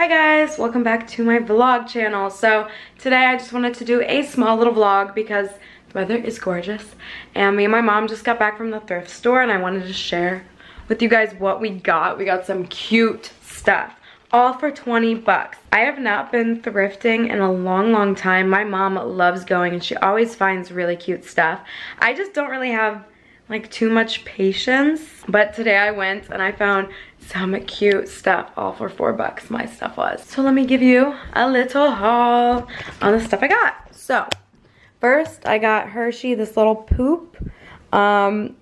Hi guys, welcome back to my vlog channel. So today I just wanted to do a small little vlog because the weather is gorgeous and me and my mom just got back from the thrift store and I wanted to share with you guys what we got. We got some cute stuff all for 20 bucks. I have not been thrifting in a long, long time. My mom loves going and she always finds really cute stuff. I just don't really have like too much patience. But today I went and I found some cute stuff all for four bucks my stuff was. So let me give you a little haul on the stuff I got. So first I got Hershey this little poop. Um,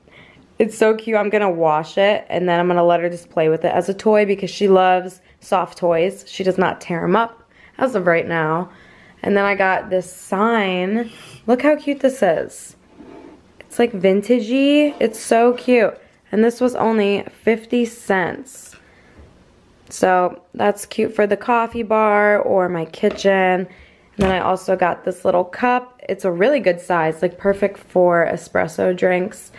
it's so cute. I'm gonna wash it and then I'm gonna let her just play with it as a toy because she loves soft toys. She does not tear them up as of right now. And then I got this sign. Look how cute this is. It's like vintagey. It's so cute. And this was only 50 cents. So that's cute for the coffee bar or my kitchen. And then I also got this little cup. It's a really good size, like perfect for espresso drinks.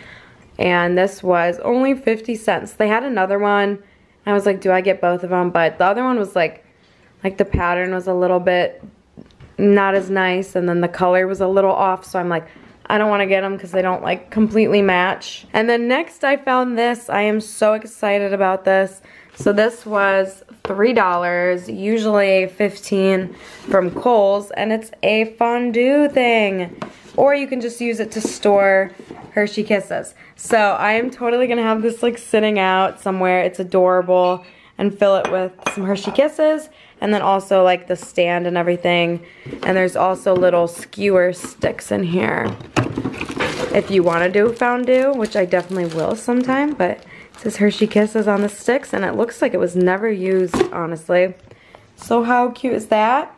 And this was only 50 cents. They had another one. I was like, do I get both of them? But the other one was like, like the pattern was a little bit not as nice. And then the color was a little off. So I'm like, I don't want to get them because they don't like completely match. And then next I found this. I am so excited about this. So this was $3, usually 15 from Kohl's, and it's a fondue thing. Or you can just use it to store Hershey Kisses. So I am totally gonna have this like sitting out somewhere. It's adorable and fill it with some Hershey Kisses and then also like the stand and everything. And there's also little skewer sticks in here if you want to do fondue, which I definitely will sometime, but it says Hershey Kisses on the sticks and it looks like it was never used, honestly. So how cute is that?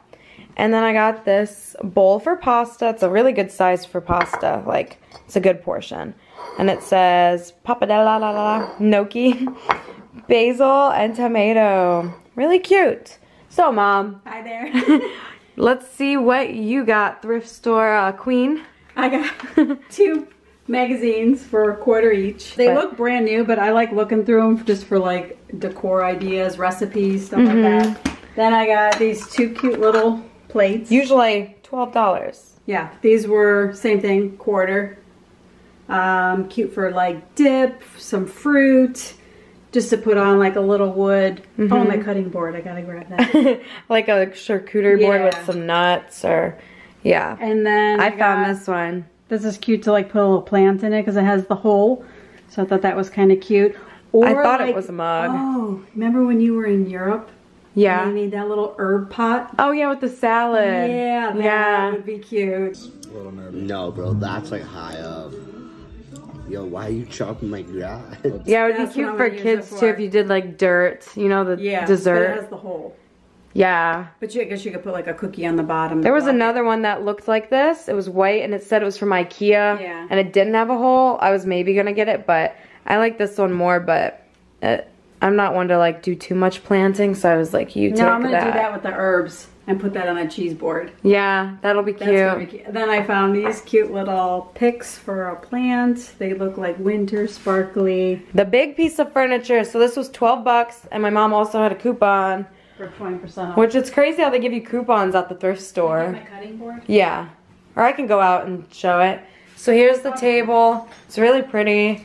And then I got this bowl for pasta. It's a really good size for pasta. Like, it's a good portion. And it says pappardelle gnocchi, basil, and tomato. Really cute. So, Mom. Hi there. let's see what you got, thrift store uh, queen. I got two magazines for a quarter each. They but, look brand new, but I like looking through them just for like decor ideas, recipes, stuff mm -hmm. like mm-hmm. that. Then I got these two cute little plates. Usually $12. Yeah, these were same thing, quarter. Um, cute for like dip, some fruit, just to put on like a little wood. Mm -hmm. Oh, my cutting board. I gotta grab that. like a charcuterie board yeah. with some nuts or, yeah. And then I, I found this one. This is cute to like put a little plant in it because it has the hole. So I thought that was kind of cute. Or I thought like, it was a mug. Oh, remember when you were in Europe? Yeah. you made that little herb pot. Oh yeah, with the salad. Yeah, that yeah. would be cute. No, bro, that's like high up. Yo, why are you chopping my grass? Yeah, it would be cute for kids too if you did like dirt, you know, the yeah, dessert. Yeah, it has the hole. Yeah. But you, I guess you could put like a cookie on the bottom. There was another one that looked like this. It was white and it said it was from Ikea. Yeah. And it didn't have a hole. I was maybe going to get it, but I like this one more, but it, I'm not one to like do too much planting, so I was like, you no, take that. No, I'm going to do that with the herbs and put that on a cheese board. Yeah, that'll be cute. be cute. Then I found these cute little picks for a plant. They look like winter sparkly. The big piece of furniture. So this was 12 bucks and my mom also had a coupon. For 20% off. Which it's crazy how they give you coupons at the thrift store. my cutting board? Yeah. Or I can go out and show it. So here's the table. It's really pretty.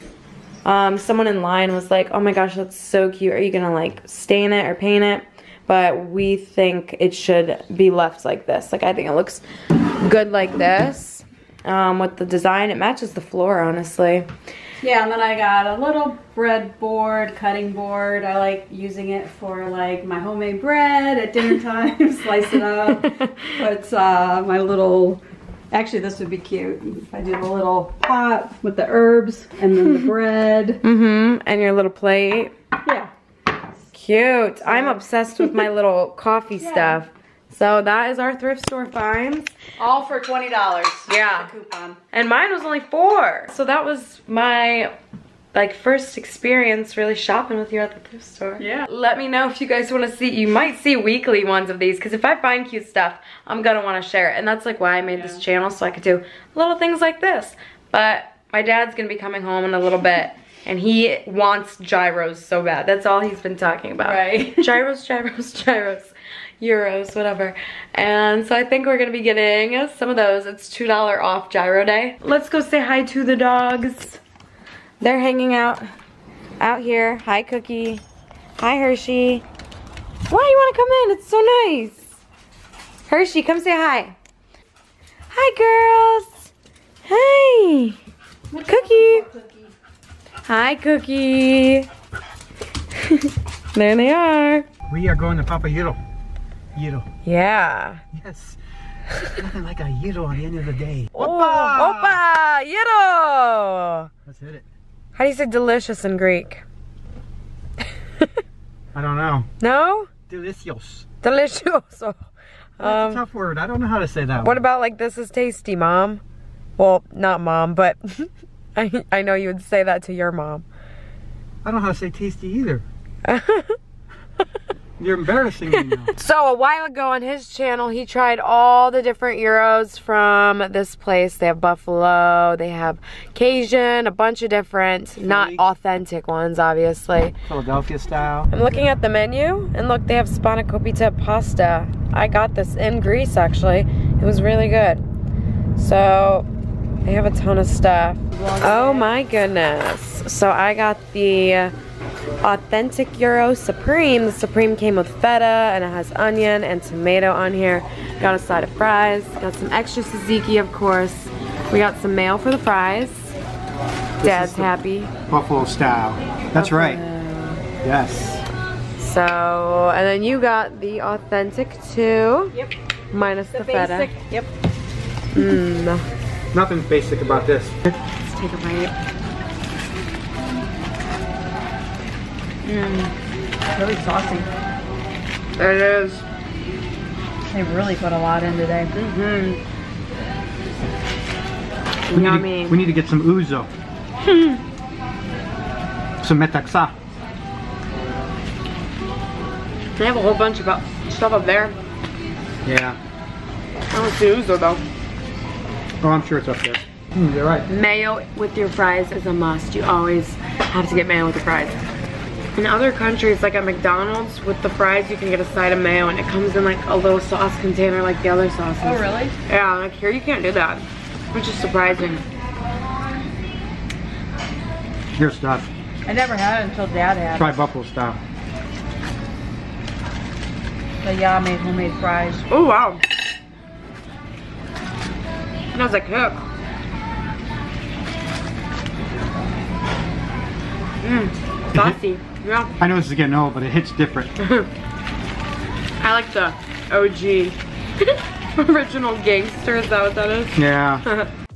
Um, someone in line was like, oh my gosh, that's so cute. Are you gonna like stain it or paint it? But we think it should be left like this. Like I think it looks good like this um, with the design. It matches the floor, honestly. Yeah, and then I got a little bread board, cutting board. I like using it for like my homemade bread at dinner time, slice it up. But uh, my little, actually this would be cute. If I do a little pot with the herbs and then the bread. Mm-hmm, and your little plate. Cute. I'm obsessed with my little coffee yeah. stuff. So that is our thrift store finds. All for $20. Yeah. coupon. And mine was only four. So that was my like first experience really shopping with you at the thrift store. Yeah. Let me know if you guys want to see, you might see weekly ones of these because if I find cute stuff, I'm going to want to share it. And that's like why I made yeah. this channel so I could do little things like this. But my dad's going to be coming home in a little bit and he wants gyros so bad. That's all he's been talking about. Right. gyros, gyros, gyros, euros, whatever. And so I think we're gonna be getting some of those. It's $2 off gyro day. Let's go say hi to the dogs. They're hanging out out here. Hi, Cookie. Hi, Hershey. Why you wanna come in? It's so nice. Hershey, come say hi. Hi, girls. Hi. Cookie. Hi, Cookie. there they are. We are going to Papa Euro. Euro. Yeah. Yes. Nothing like a gyro on the end of the day. Oh, Opa! Let's hit it. How do you say delicious in Greek? I don't know. No? Delicious. Delicioso. That's a Um, tough word. I don't know how to say that what one. about like this is tasty, mom? Well, not mom, but I, I know you would say that to your mom. I don't know how to say tasty either. You're embarrassing me now. So a while ago on his channel, he tried all the different gyros from this place. They have Buffalo, they have Cajun, a bunch of different, not authentic ones, obviously. Philadelphia style. I'm looking at the menu, and look, they have spanakopita pasta. I got this in Greece, actually. It was really good. So, they have a ton of stuff. Oh my goodness. So I got the authentic gyro Supreme. The Supreme came with feta, and it has onion and tomato on here. Got a side of fries. Got some extra tzatziki, of course. We got some mayo for the fries. Dad's happy. Buffalo style. That's right. Yes. So, and then you got the authentic too. Yep. Minus the, feta. Yep. Mmm. Nothing's basic about this. Let's take a bite. Really saucy. There it is. They really put a lot in today. Mm-hmm. We need, Yummy. to, we need to get some ouzo. some metaxa. They have a whole bunch of uh, stuff up there. Yeah. I don't see ouzo though. Oh, I'm sure it's up there. Hmm, you're right. Mayo with your fries is a must. You always have to get mayo with the fries. In other countries, like at McDonald's, with the fries, you can get a side of mayo and it comes in like a little sauce container like the other sauces. Oh, really? Yeah, like here you can't do that, which is surprising. Your stuff. I never had it until Dad had Try buffalo style. it. The Ya made homemade fries. Oh wow. That was a kick. Mmm, saucy. Yeah, I know this is getting old, but it hits different. I like the OG. Original gangster, is that what that is? Yeah.